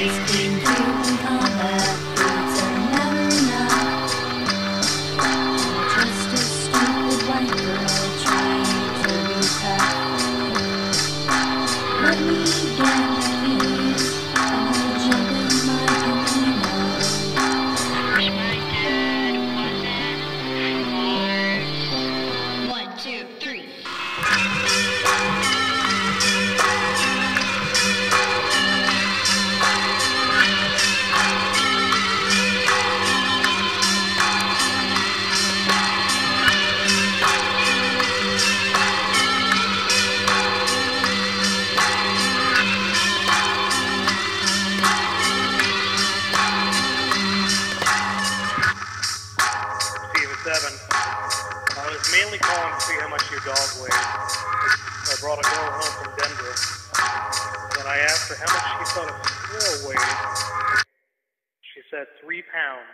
Banana. Just a stupid white trying to. Let me get I was mainly calling to see how much your dog weighs. I brought a girl home from Denver. When I asked her how much she thought a squirrel weighed, she said three pounds.